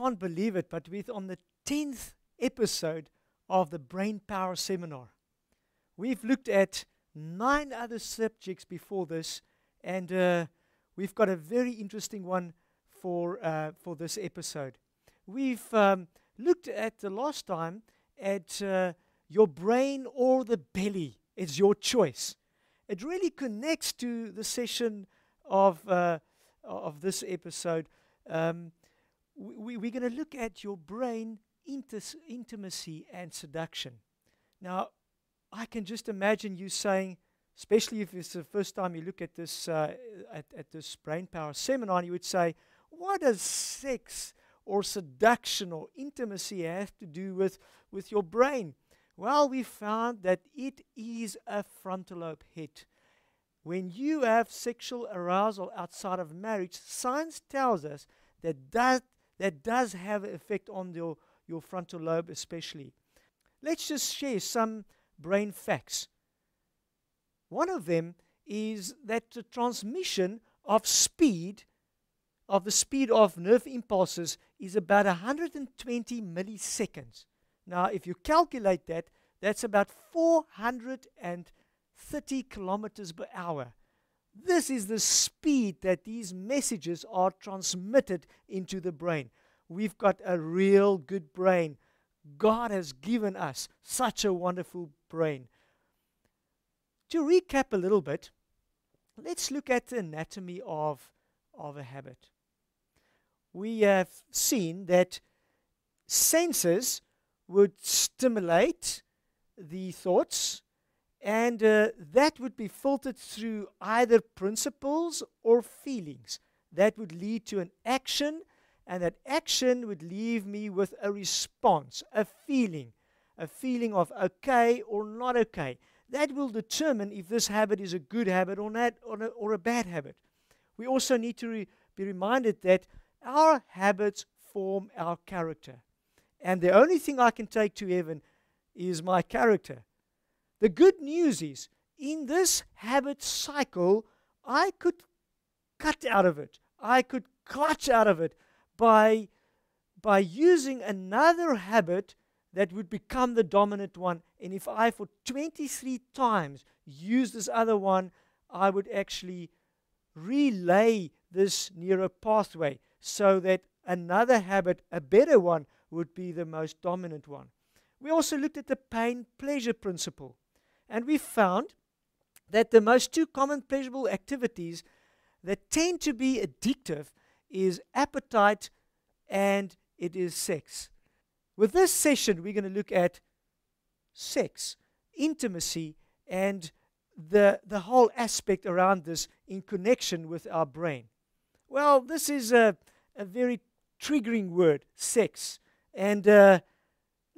Can't believe it, but we're on the 10th episode of the Brain Power Seminar. We've looked at nine other subjects before this, and uh, we've got a very interesting one for, uh, for this episode. We've um, looked at the last time at uh, your brain or the belly. It's your choice. It really connects to the session of, uh, of this episode. Um, we, we're going to look at your brain intimacy and seduction. Now, I can just imagine you saying, especially if it's the first time you look at this uh, at, at this brain power seminar, you would say, "What does sex or seduction or intimacy have to do with with your brain?" Well, we found that it is a frontal lobe hit. When you have sexual arousal outside of marriage, science tells us that that, that does have an effect on your, your frontal lobe, especially. Let's just share some brain facts. One of them is that the transmission of speed, of the speed of nerve impulses, is about 120 milliseconds. Now, if you calculate that, that's about 430 kilometers per hour. This is the speed that these messages are transmitted into the brain. We've got a real good brain. God has given us such a wonderful brain. To recap a little bit, let's look at the anatomy of, of a habit. We have seen that senses would stimulate the thoughts, and uh, that would be filtered through either principles or feelings. That would lead to an action, and that action would leave me with a response, a feeling, a feeling of okay or not okay. That will determine if this habit is a good habit or not, or a, or a bad habit. We also need to re- be reminded that our habits form our character. And the only thing I can take to heaven is my character. The good news is, in this habit cycle, I could cut out of it. I could clutch out of it by, by using another habit that would become the dominant one. And if I, for 23 times, use this other one, I would actually relay this neural pathway so that another habit, a better one, would be the most dominant one. We also looked at the pain pleasure principle, and we found that the most two common pleasurable activities that tend to be addictive is appetite and it is sex. With this session, we're going to look at sex, intimacy, and the, the whole aspect around this in connection with our brain. Well, this is a, a very triggering word, sex. And uh,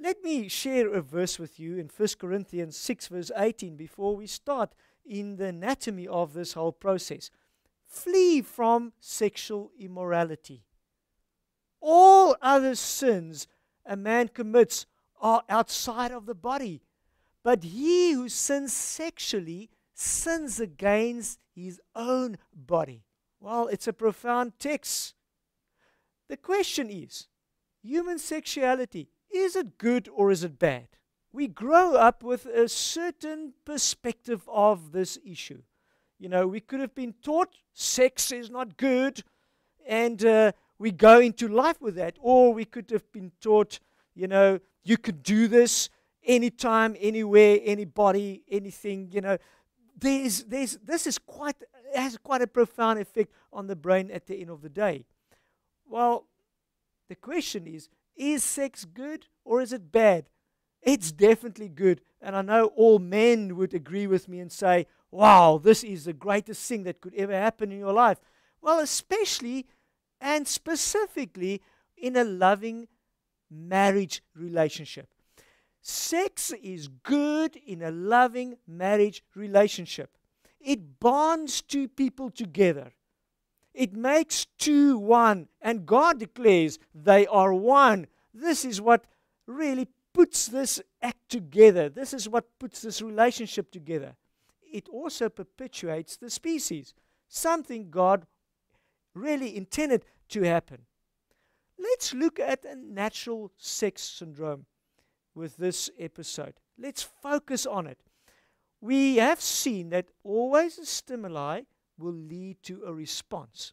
let me share a verse with you in 1 Corinthians 6, verse 18, before we start in the anatomy of this whole process. Flee from sexual immorality. All other sins a man commits are outside of the body, but he who sins sexually sins against his own body. Well, it's a profound text. The question is human sexuality is it good or is it bad? We grow up with a certain perspective of this issue. You know, we could have been taught sex is not good, and uh, we go into life with that. Or we could have been taught, you know, you could do this anytime, anywhere, anybody, anything, you know. There's, there's, this is quite, has quite a profound effect on the brain at the end of the day. Well, the question is is sex good or is it bad? It's definitely good. And I know all men would agree with me and say, wow, this is the greatest thing that could ever happen in your life. Well, especially and specifically in a loving marriage relationship. Sex is good in a loving marriage relationship. It bonds two people together. It makes two one, and God declares they are one. This is what really puts this act together. This is what puts this relationship together. It also perpetuates the species, something God really intended to happen. Let's look at a natural sex syndrome with this episode. Let's focus on it. We have seen that always the stimuli will lead to a response.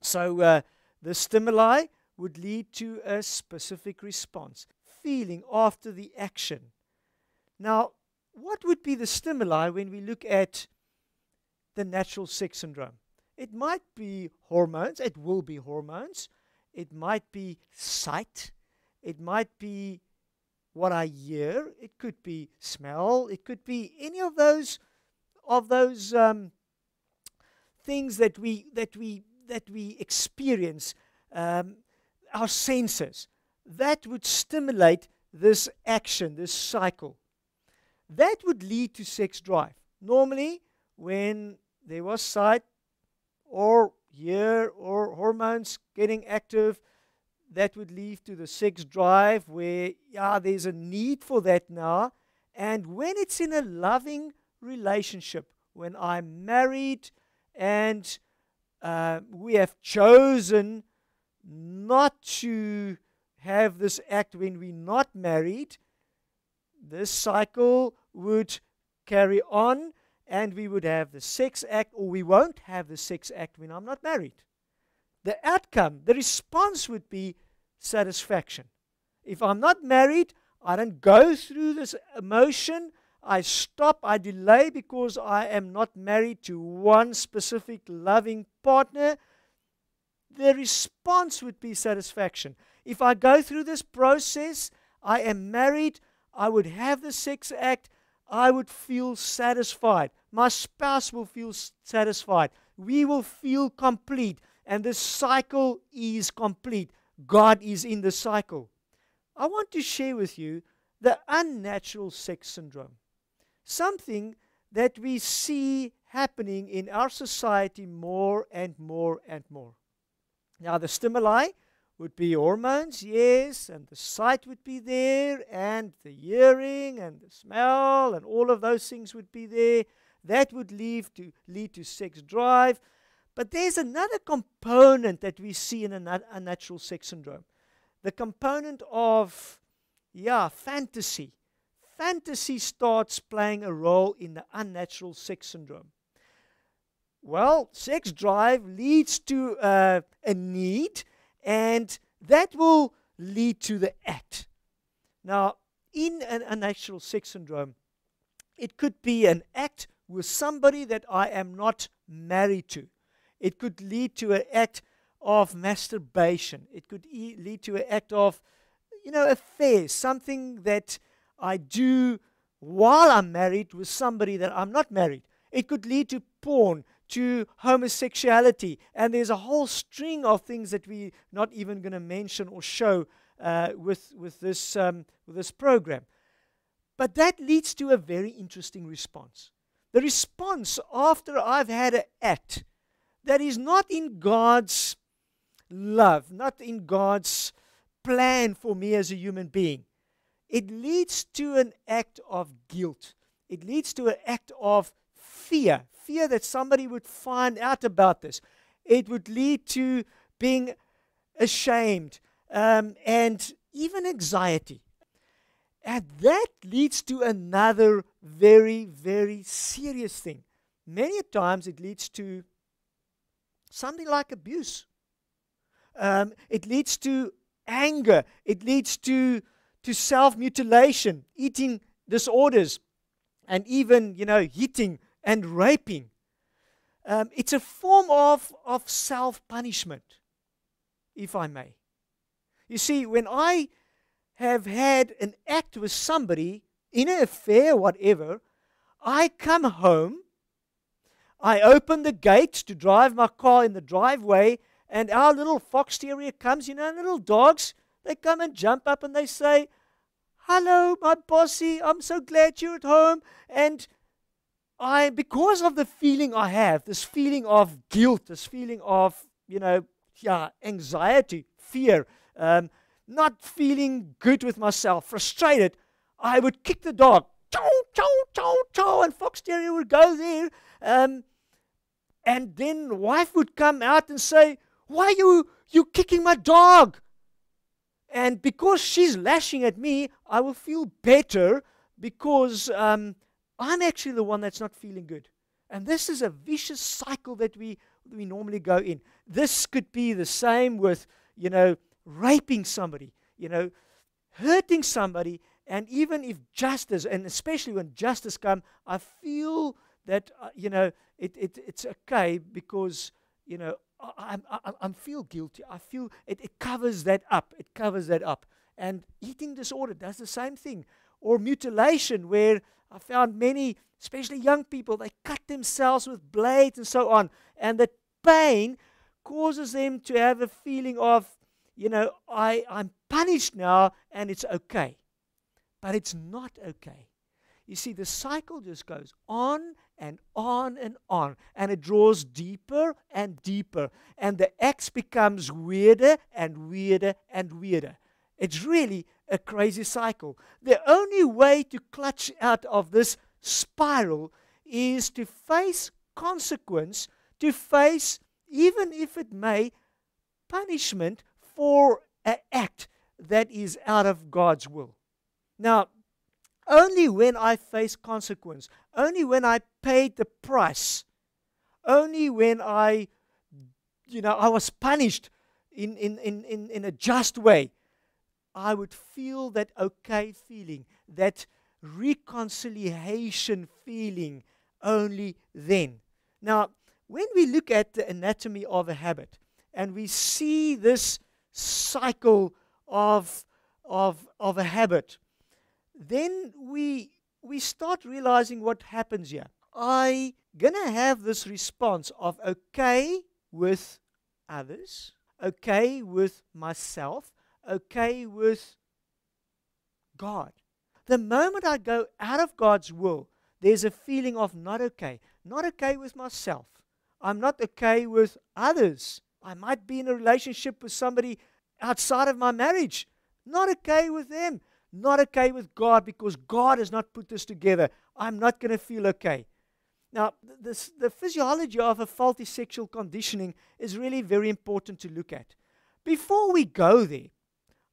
So uh, the stimuli would lead to a specific response, feeling after the action. Now, what would be the stimuli when we look at the natural sex syndrome? It might be hormones, it will be hormones, it might be sight, it might be what I hear, it could be smell, it could be any of those of those um, things that we that we that we experience, um, our senses, that would stimulate this action, this cycle. That would lead to sex drive. Normally, when there was sight or ear or hormones getting active, that would lead to the sex drive where, yeah, there's a need for that now. And when it's in a loving relationship, when I'm married and uh, we have chosen not to have this act when we're not married, this cycle would carry on and we would have the sex act, or we won't have the sex act when I'm not married. The outcome, the response would be satisfaction. If I'm not married, I don't go through this emotion I stop, I delay because I am not married to one specific loving partner, the response would be satisfaction. If I go through this process, I am married, I would have the sex act, I would feel satisfied. My spouse will feel satisfied. We will feel complete. And the cycle is complete. God is in the cycle. I want to share with you the unnatural sex syndrome something that we see happening in our society more and more and more. Now, the stimuli would be hormones, yes, and the sight would be there, and the hearing and the smell, and all of those things would be there. That would lead to, lead to sex drive. But there's another component that we see in a unnatural sex syndrome the component of, yeah, fantasy fantasy starts playing a role in the unnatural sex syndrome? Well, sex drive leads to uh, a need, and that will lead to the act. Now, in an unnatural sex syndrome, it could be an act with somebody that I am not married to. It could lead to an act of masturbation. It could e- lead to an act of, you know, affairs, something that I do while I'm married with somebody that I'm not married. It could lead to porn, to homosexuality, and there's a whole string of things that we're not even going to mention or show uh, with, with, this, um, with this program. But that leads to a very interesting response. The response after I've had an act that is not in God's love, not in God's plan for me as a human being it leads to an act of guilt. It leads to an act of fear fear that somebody would find out about this. It would lead to being ashamed um, and even anxiety. And that leads to another very, very serious thing. Many times it leads to something like abuse. Um, it leads to anger. It leads to to self mutilation, eating disorders, and even, you know, hitting and raping. Um, it's a form of, of self punishment, if I may. You see, when I have had an act with somebody in an affair, whatever, I come home, I open the gate to drive my car in the driveway, and our little fox terrier comes, you know, little dogs, they come and jump up and they say, Hello, my bossy, I'm so glad you're at home. And I, because of the feeling I have, this feeling of guilt, this feeling of, you know, yeah, anxiety, fear, um, not feeling good with myself, frustrated, I would kick the dog. Chow, chow, chow, chow, and Fox Terrier would go there. Um, And then wife would come out and say, Why are you you kicking my dog? And because she's lashing at me, I will feel better because um, I'm actually the one that's not feeling good. And this is a vicious cycle that we, we normally go in. This could be the same with, you know, raping somebody, you know, hurting somebody. And even if justice, and especially when justice comes, I feel that, uh, you know, it, it, it's okay because, you know, I, I, I feel guilty. I feel it, it covers that up. It covers that up. And eating disorder does the same thing. Or mutilation, where I found many, especially young people, they cut themselves with blades and so on. And the pain causes them to have a feeling of, you know, I, I'm punished now and it's okay. But it's not okay. You see, the cycle just goes on and on and on. And it draws deeper and deeper. And the X becomes weirder and weirder and weirder. It's really a crazy cycle. The only way to clutch out of this spiral is to face consequence, to face, even if it may, punishment for an act that is out of God's will. Now, only when I face consequence, only when I paid the price, only when I, you know, I was punished in, in, in, in, in a just way, I would feel that okay feeling, that reconciliation feeling only then. Now, when we look at the anatomy of a habit and we see this cycle of, of, of a habit, then we we start realizing what happens here. I gonna have this response of okay with others, okay with myself, okay with God. The moment I go out of God's will, there's a feeling of not okay. Not okay with myself. I'm not okay with others. I might be in a relationship with somebody outside of my marriage. Not okay with them not okay with God because God has not put this together. I'm not going to feel okay. Now, this, the physiology of a faulty sexual conditioning is really very important to look at. Before we go there,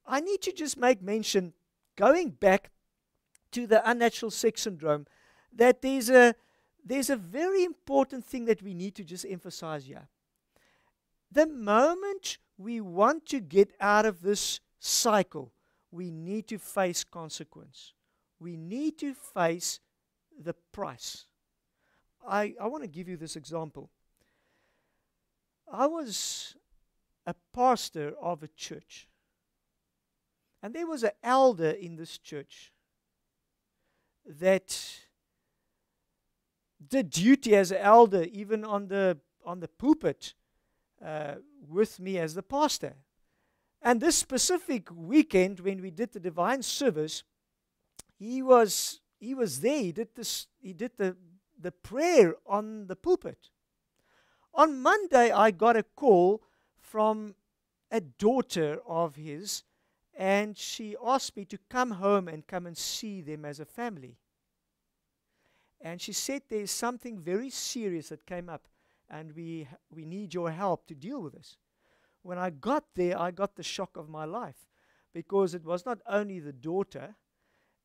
I need to just make mention, going back to the unnatural sex syndrome, that there's a, there's a very important thing that we need to just emphasize here. The moment we want to get out of this cycle, we need to face consequence. We need to face the price. I, I want to give you this example. I was a pastor of a church, and there was an elder in this church that did duty as an elder, even on the on the pulpit, uh, with me as the pastor. And this specific weekend, when we did the divine service, he was he was there. He did this. He did the the prayer on the pulpit. On Monday, I got a call from a daughter of his, and she asked me to come home and come and see them as a family. And she said there's something very serious that came up, and we we need your help to deal with this when I got there, I got the shock of my life because it was not only the daughter,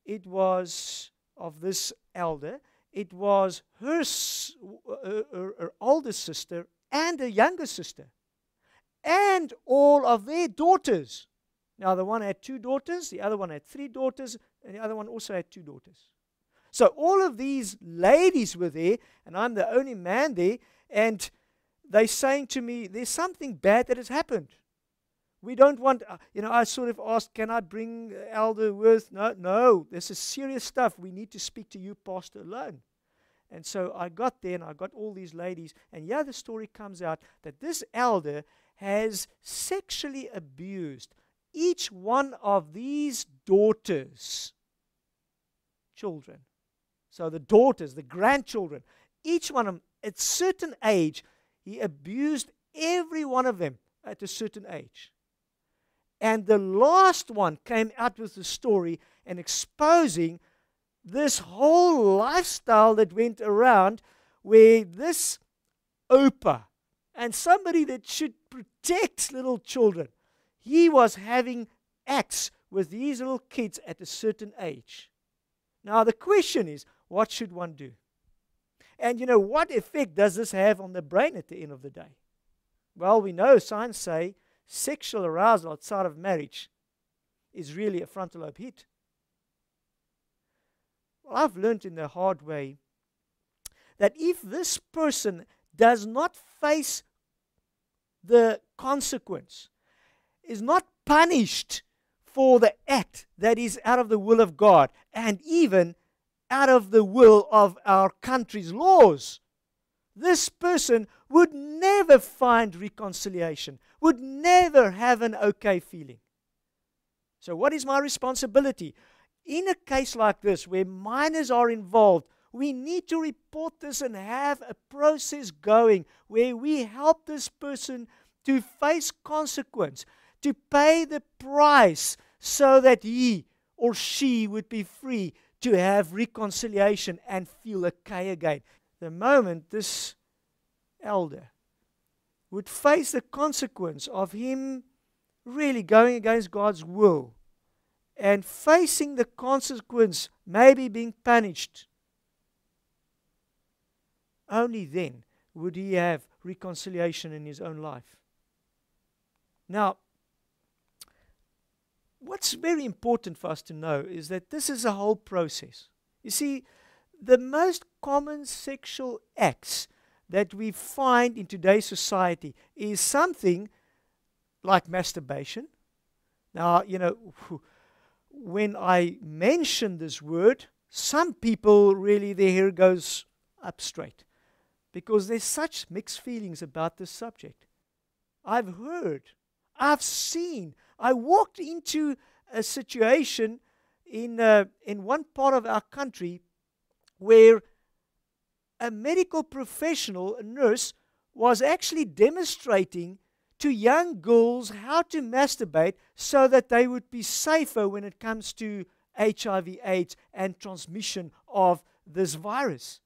it was of this elder, it was her, her, her, her older sister and a younger sister, and all of their daughters. Now, the one had two daughters, the other one had three daughters, and the other one also had two daughters. So, all of these ladies were there, and I'm the only man there, and they're saying to me, there's something bad that has happened. We don't want, uh, you know, I sort of asked, can I bring Elder Worth? No, no, this is serious stuff. We need to speak to you, Pastor, alone. And so I got there and I got all these ladies. And yeah, the story comes out that this elder has sexually abused each one of these daughters' children. So the daughters, the grandchildren, each one of them at certain age he abused every one of them at a certain age. And the last one came out with the story and exposing this whole lifestyle that went around where this Opa and somebody that should protect little children, he was having acts with these little kids at a certain age. Now, the question is, what should one do? And you know, what effect does this have on the brain at the end of the day? Well, we know science say sexual arousal outside of marriage is really a frontal lobe hit. Well, I've learned in the hard way that if this person does not face the consequence, is not punished for the act that is out of the will of God and even out of the will of our country's laws, this person would never find reconciliation, would never have an okay feeling. So, what is my responsibility? In a case like this, where minors are involved, we need to report this and have a process going where we help this person to face consequence, to pay the price so that he or she would be free to have reconciliation and feel okay again. The moment this elder would face the consequence of him really going against God's will and facing the consequence, maybe being punished, only then would he have reconciliation in his own life. Now, what's very important for us to know is that this is a whole process. You see, the most common sexual acts that we find in today's society is something like masturbation. Now, you know, when I mention this word, some people really their hair goes up straight because there's such mixed feelings about this subject. I've heard, I've seen, I walked into a situation in, uh, in one part of our country where a medical professional, a nurse, was actually demonstrating to young girls how to masturbate so that they would be safer when it comes to HIV, AIDS, and transmission of this virus.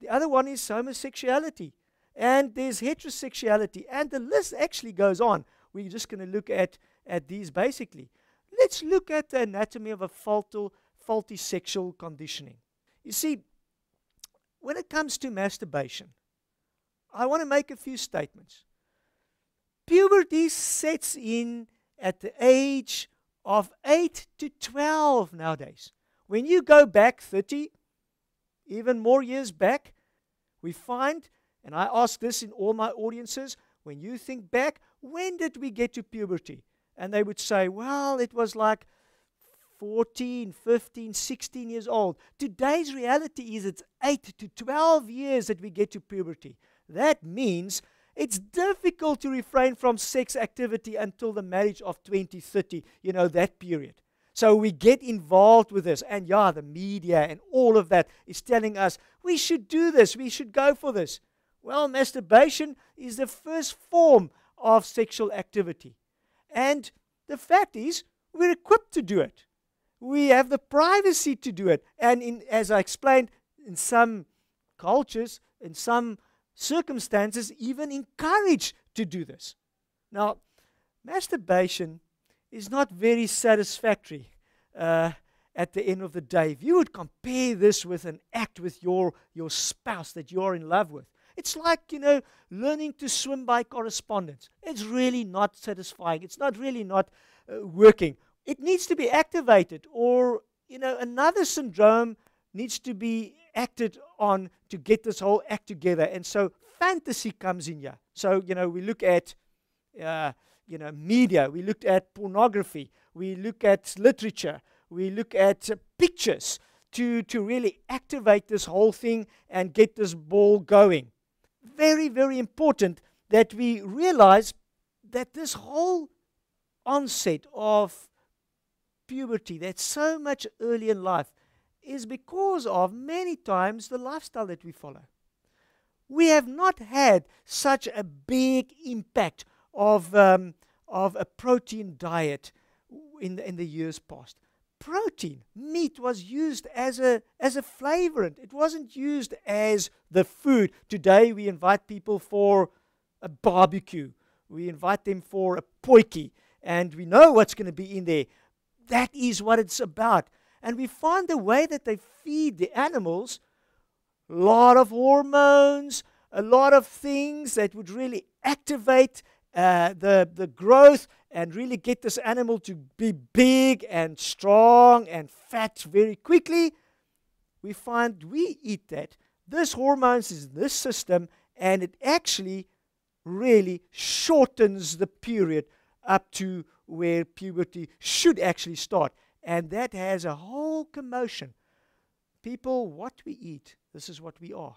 The other one is homosexuality. And there's heterosexuality. And the list actually goes on. We're just going to look at, at these basically. Let's look at the anatomy of a faulty, faulty sexual conditioning. You see, when it comes to masturbation, I want to make a few statements. Puberty sets in at the age of 8 to 12 nowadays. When you go back 30, even more years back, we find, and I ask this in all my audiences, when you think back, when did we get to puberty? And they would say, well, it was like 14, 15, 16 years old. Today's reality is it's 8 to 12 years that we get to puberty. That means it's difficult to refrain from sex activity until the marriage of 20, 30, you know, that period. So we get involved with this. And yeah, the media and all of that is telling us we should do this, we should go for this. Well, masturbation is the first form of sexual activity. And the fact is, we're equipped to do it. We have the privacy to do it. And in, as I explained, in some cultures, in some circumstances, even encouraged to do this. Now, masturbation is not very satisfactory uh, at the end of the day. If you would compare this with an act with your, your spouse that you're in love with, it's like, you know, learning to swim by correspondence. It's really not satisfying. It's not really not uh, working. It needs to be activated, or, you know, another syndrome needs to be acted on to get this whole act together. And so fantasy comes in here. So, you know, we look at. Uh, you know, media, we looked at pornography, we look at literature, we look at uh, pictures to, to really activate this whole thing and get this ball going. Very, very important that we realize that this whole onset of puberty, that's so much early in life, is because of many times the lifestyle that we follow. We have not had such a big impact of, um, of a protein diet in the, in the years past. Protein. Meat was used as a, as a flavorant, it wasn't used as the food. Today, we invite people for a barbecue, we invite them for a potjie, and we know what's going to be in there. That is what it's about. And we find the way that they feed the animals a lot of hormones, a lot of things that would really activate uh, the, the growth and really get this animal to be big and strong and fat very quickly, we find we eat that. This hormones is this system, and it actually really shortens the period up to where puberty should actually start. And that has a whole commotion. People, what we eat, this is what we are.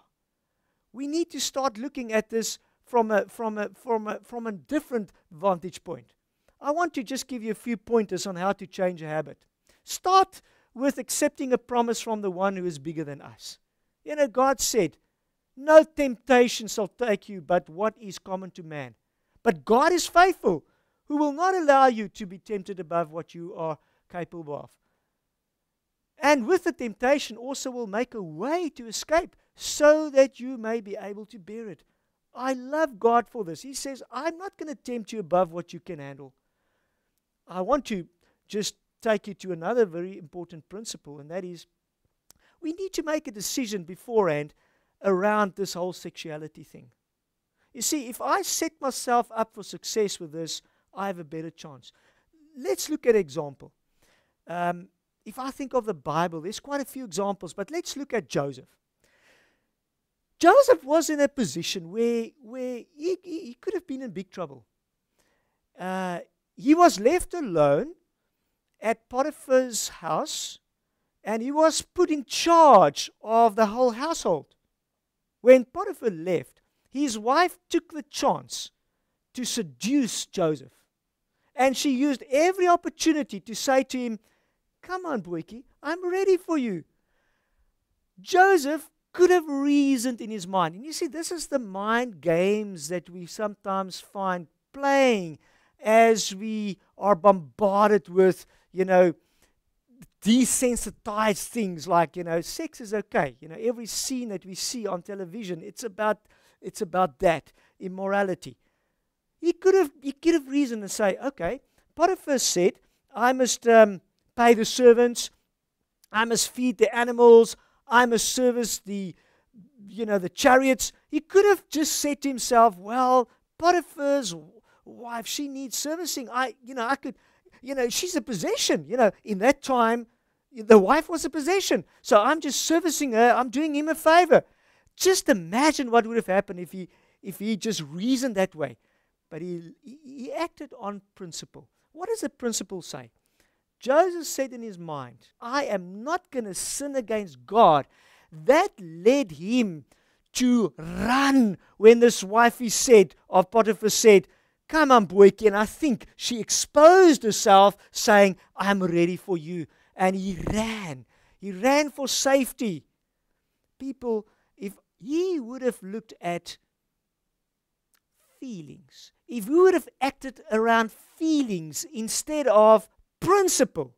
We need to start looking at this from a, from a, from a, from a different vantage point. I want to just give you a few pointers on how to change a habit. Start with accepting a promise from the one who is bigger than us. You know, God said, No temptation shall take you but what is common to man. But God is faithful, who will not allow you to be tempted above what you are capable of. And with the temptation also will make a way to escape so that you may be able to bear it. I love God for this. He says, I'm not going to tempt you above what you can handle. I want to just take you to another very important principle, and that is we need to make a decision beforehand around this whole sexuality thing. You see, if I set myself up for success with this, I have a better chance. Let's look at an example. Um, if I think of the Bible, there's quite a few examples, but let's look at Joseph. Joseph was in a position where, where he, he could have been in big trouble. Uh, he was left alone at Potiphar's house and he was put in charge of the whole household. When Potiphar left, his wife took the chance to seduce Joseph. And she used every opportunity to say to him, Come on, Boyki, I'm ready for you. Joseph could have reasoned in his mind. And you see, this is the mind games that we sometimes find playing as we are bombarded with, you know, desensitized things like, you know, sex is okay. You know, every scene that we see on television, it's about it's about that, immorality. He could have he could have reasoned and say, okay, Potiphar said, I must um, pay the servants, I must feed the animals, I must service the, you know, the chariots. He could have just said to himself, well, Potiphar's wife, she needs servicing. I, you know, I could, you know, she's a possession. You know, in that time, the wife was a possession. So I'm just servicing her. I'm doing him a favor. Just imagine what would have happened if he, if he just reasoned that way. But he, he acted on principle. What does the principle say? Joseph said in his mind, I am not going to sin against God. That led him to run when this wife he said of Potiphar said, Come on, Boyki. And I think she exposed herself, saying, I'm ready for you. And he ran. He ran for safety. People, if he would have looked at feelings, if he would have acted around feelings instead of principle,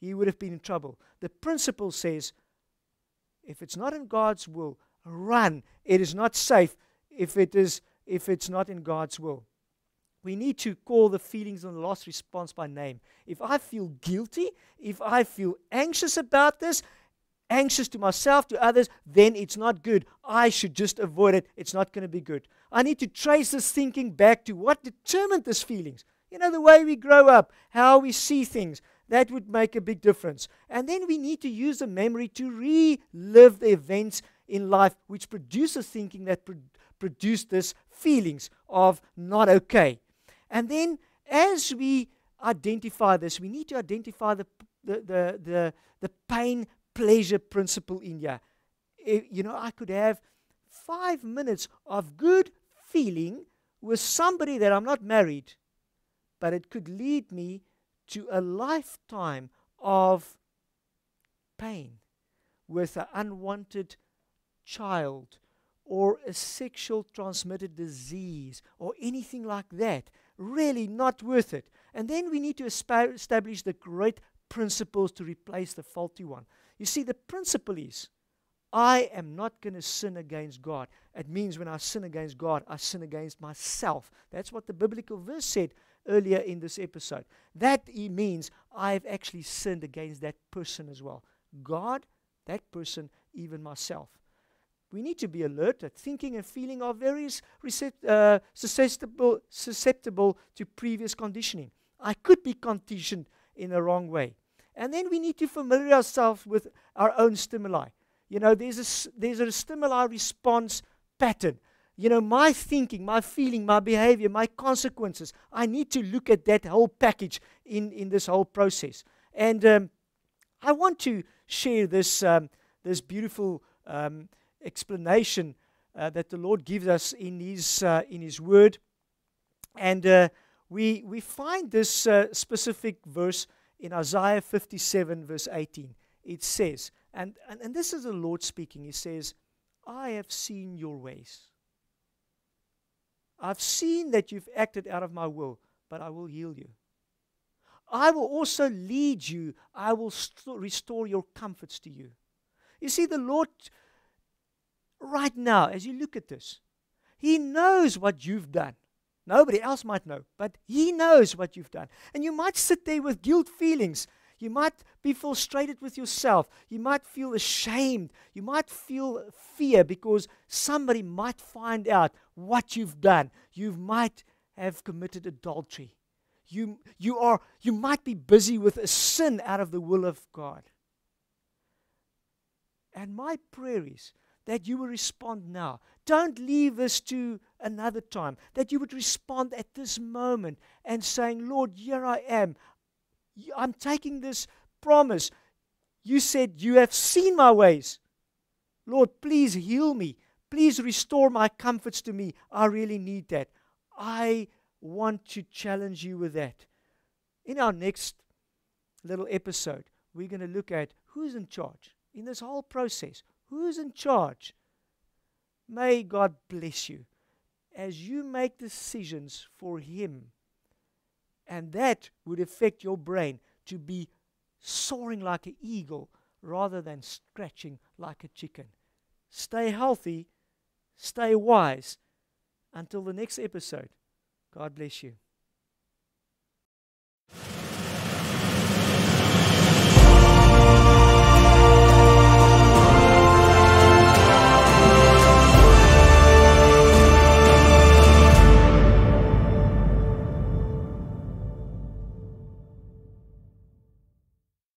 he would have been in trouble. The principle says if it's not in God's will, run. It is not safe if it is if it's not in God's will. We need to call the feelings and the loss response by name. If I feel guilty, if I feel anxious about this, anxious to myself, to others, then it's not good. I should just avoid it. It's not going to be good. I need to trace this thinking back to what determined these feelings. You know, the way we grow up, how we see things, that would make a big difference. And then we need to use the memory to relive the events in life which produce a thinking that pro- produced this feelings of not okay. And then as we identify this, we need to identify the, the, the, the, the pain pleasure principle in here. Eh, if, you know, I could have five minutes of good feeling with somebody that I'm not married but it could lead me to a lifetime of pain with an unwanted child or a sexual transmitted disease or anything like that. Really not worth it. And then we need to establish the great principles to replace the faulty one. You see, the principle is I am not going to sin against God. It means when I sin against God, I sin against myself. That's what the biblical verse said earlier in this episode. That means I've actually sinned against that person as well. God, that person, even myself. We need to be alert that thinking and feeling are very uh, susceptible, susceptible to previous conditioning. I could be conditioned in a wrong way. And then we need to familiarize ourselves with our own stimuli. You know, there's a, there's a stimuli response pattern. You know, my thinking, my feeling, my behavior, my consequences. I need to look at that whole package in, in this whole process. And um, I want to share this, um, this beautiful um, explanation uh, that the Lord gives us in His, uh, in his Word. And uh, we, we find this uh, specific verse in Isaiah 57, verse 18. It says, and, and, and this is the Lord speaking, He says, I have seen your ways. I've seen that you've acted out of my will, but I will heal you. I will also lead you. I will st- restore your comforts to you. You see, the Lord, right now, as you look at this, He knows what you've done. Nobody else might know, but He knows what you've done. And you might sit there with guilt feelings. You might be frustrated with yourself. You might feel ashamed. You might feel fear because somebody might find out what you've done. You might have committed adultery. You, you, are, you might be busy with a sin out of the will of God. And my prayer is that you will respond now. Don't leave this to another time. That you would respond at this moment and saying, Lord, here I am. I'm taking this promise. You said, You have seen my ways. Lord, please heal me. Please restore my comforts to me. I really need that. I want to challenge you with that. In our next little episode, we're going to look at who's in charge in this whole process. Who's in charge? May God bless you as you make decisions for Him. And that would affect your brain to be soaring like an eagle rather than scratching like a chicken. Stay healthy, stay wise. Until the next episode, God bless you.